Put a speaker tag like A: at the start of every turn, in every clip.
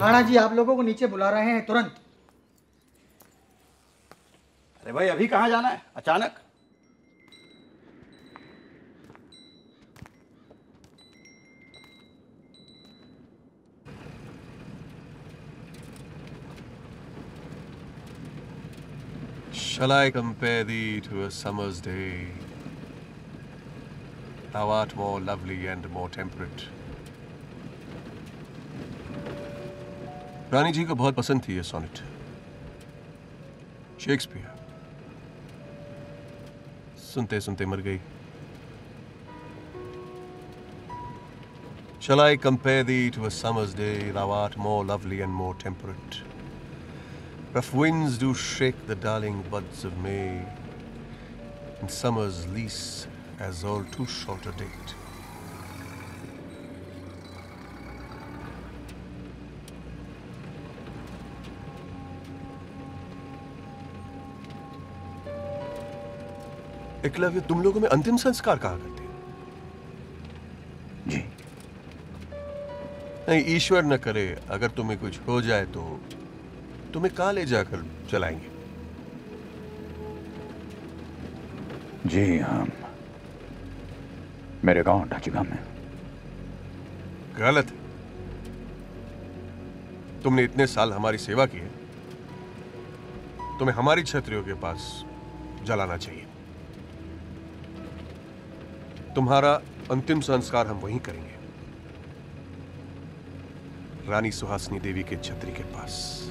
A: राणा जी आप लोगों को नीचे बुला रहे हैं तुरंत
B: अरे भाई अभी कहाँ जाना है अचानक
C: Shall I compare thee to a summer's day? Thou art more lovely and more temperate. रानी जी को बहुत पसंद थी ये सोनेट शेक्सपियर सुनते सुनते मर गई Shall I compare thee to a summer's day? Thou art more lovely and more temperate. Rough winds do shake the darling buds of May, and summer's lease has all too short a date. Eklavya तुम लोगों में अंतिम संस्कार कहा करते हैं?
B: जी।
C: नहीं ईश्वर न करे अगर तुम्हें कुछ हो जाए तो तुम्हें कहा ले जाकर चलाएँगे?
B: जी हम मेरे गाँव ढाचीगांव में।
C: गलत है। तुमने इतने साल हमारी सेवा की है। तुम्हें हमारी छत्रियों के पास जलाना चाहिए। तुम्हारा अंतिम संस्कार हम वहीं करेंगे। रानी सुहासिनी देवी के छत्री के पास।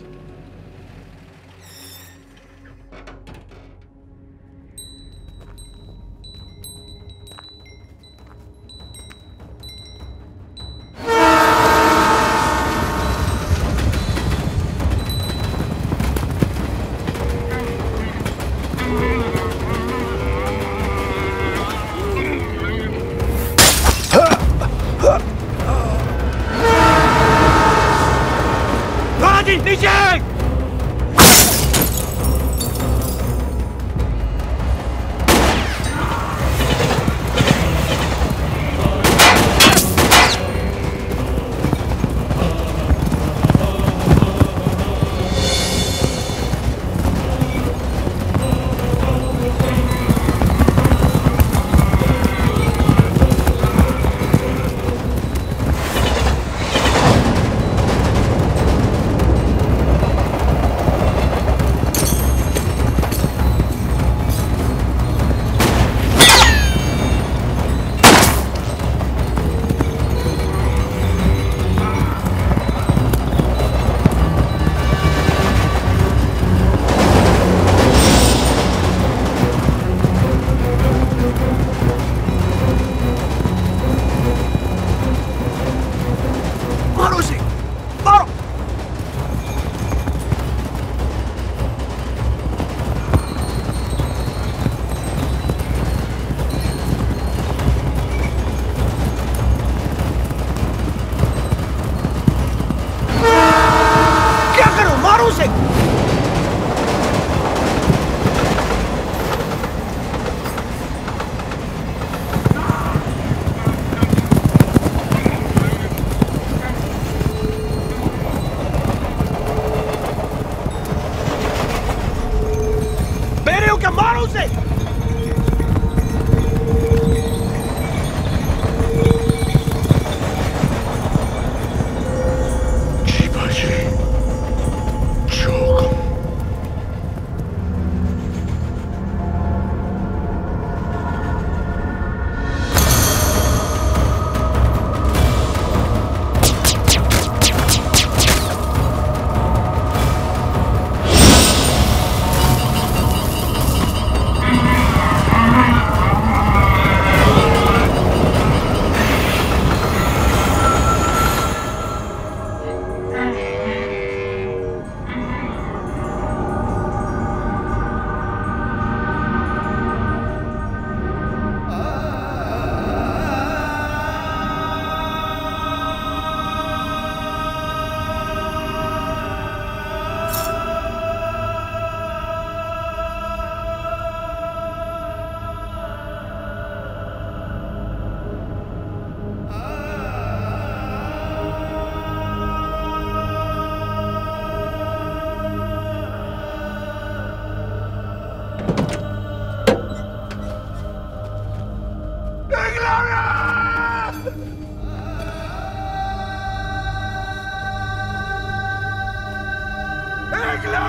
D: 下来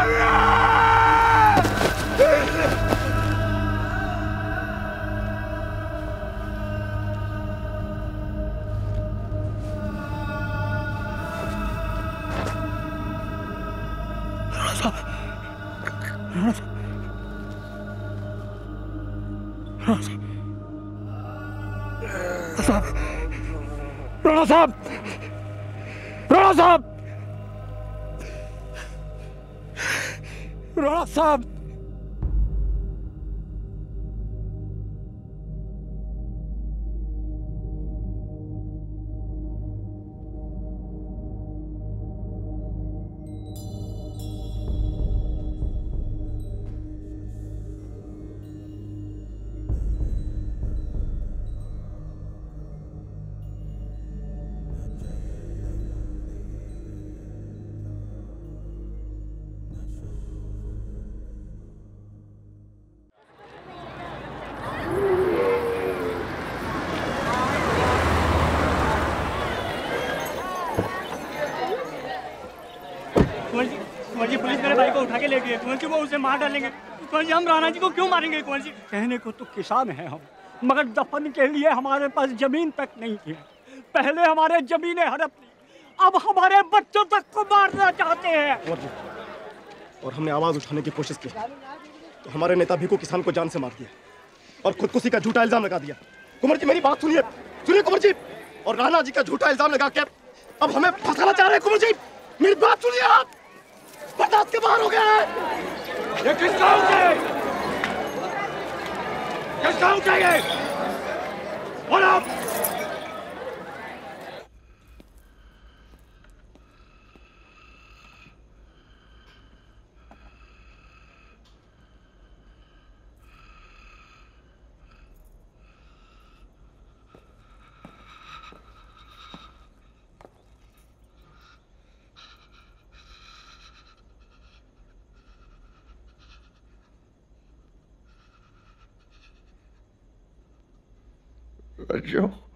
D: नीचे राणा साहब राणा साहब। राणा
E: कुंवर जी पुलिस मेरे भाई को उठा के ले है? कुंवर जी वो उसे मार डालेंगे? कुंवर जी हम राणा जी को क्यों मारेंगे? कुंवर जी कहने को तो किसान है हम, मगर दफन के लिए हमारे पास ज़मीन तक नहीं थी पहले हमारे जमीनें हड़प ली, अब हमारे बच्चों तक को मारना चाहते हैं।
F: और हमने आवाज़ उठाने की कोशिश की तो हमारे नेता भी को किसान को जान से मार दिया, और खुदकुशी का झूठा इल्ज़ाम लगा दिया। कुंवर जी, मेरी बात सुनिए सुनिए कुंवर जी, और राणा जी का झूठा इल्ज़ाम लगा के अब हमें फंसाना चाह रहे हैं कुंवर जी। मेरी बात सुनिए आप। बर्दाश्त के बाहर हो गया है।
D: ये किसका किस किसका से ये? और
F: रज्जो मैं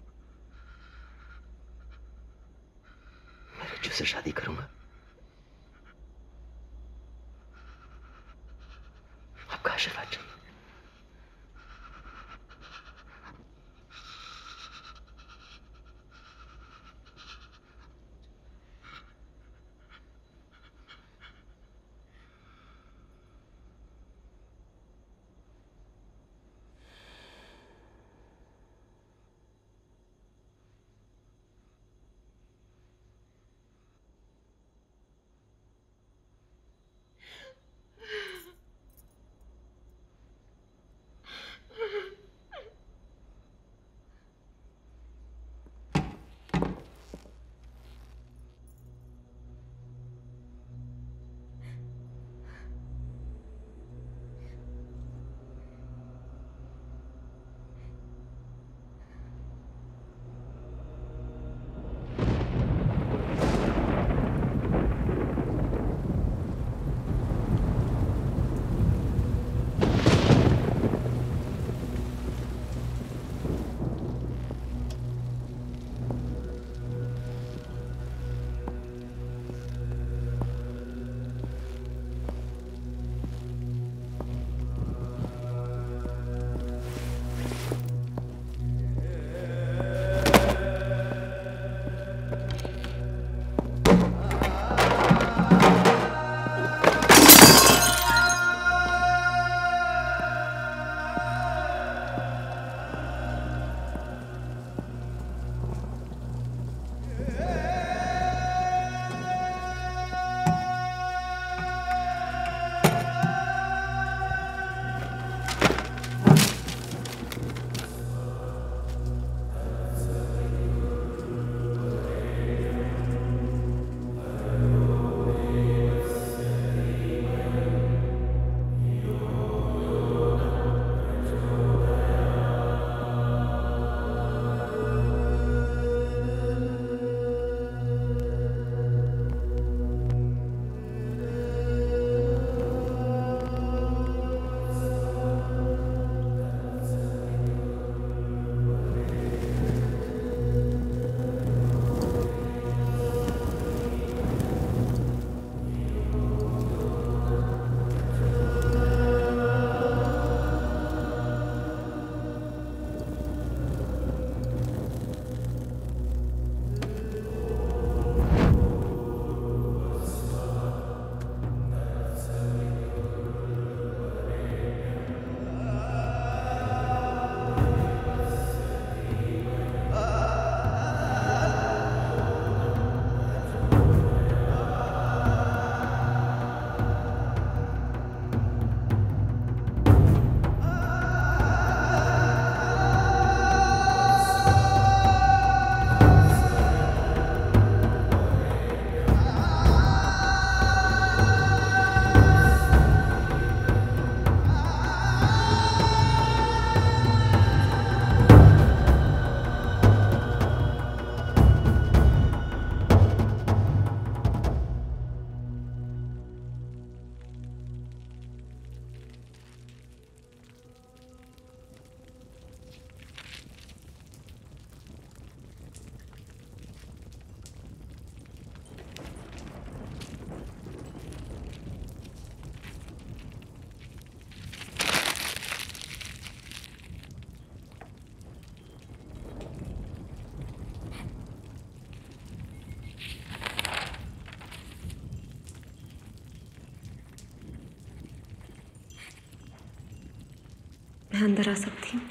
G: मैं अंदर आ सकती हूँ।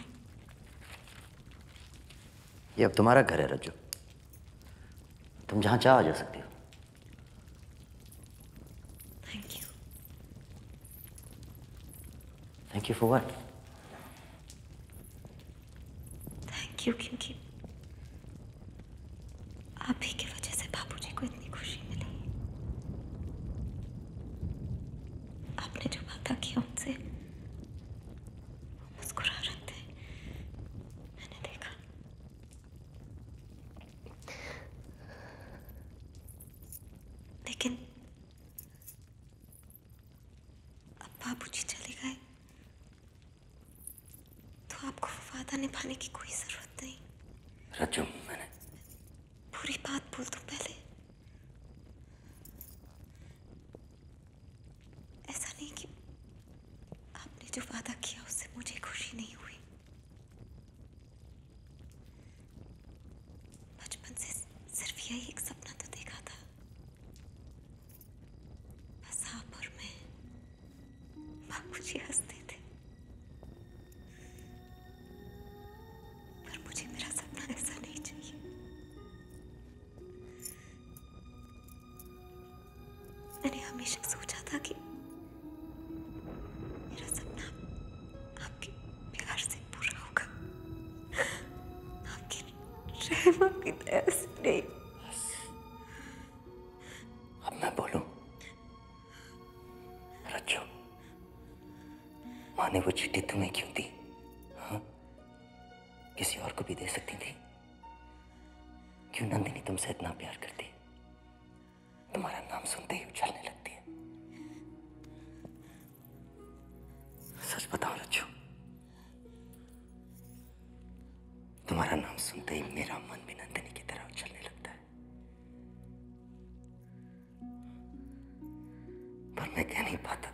H: ये अब तुम्हारा घर है रज्जू। तुम जहाँ चाह आ जा सकती हो।
G: Thank you
H: thank you for what
G: thank you क्योंकि आप ही की वजह से बाबूजी को इतनी खुशी मिली आपने जो वादा किया उनसे वो मुस्कुरा रहे थे मैंने देखा लेकिन अब बाबूजी चले गए तो आपको वो वादा निभाने की कोई ज़रूरत नहीं।
H: रज्जू मैंने।
G: पूरी बात बोल दूँ पहले? ऐसा नहीं कि आपने जो वादा किया उससे मुझे खुशी नहीं हुई। बचपन से सिर्फ़ यही एक सपना तो देखा था। बस आप और मैं। बाबूजी हँसते
H: रज्जू माँ ने वो चिट्ठी तुम्हें क्यों दी? हाँ? किसी और को भी दे सकती थी? क्यों नंदिनी तुमसे इतना प्यार करती? तुम्हारा नाम सुनते ही उछलने लगती है। सच बताओ रज्जू, तुम्हारा नाम सुनते ही मेरा मन भी नंदिनी की तरह उछलने लगता है। पर मैं कह नहीं पाता।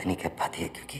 H: नंदिनी कह पाती है क्योंकि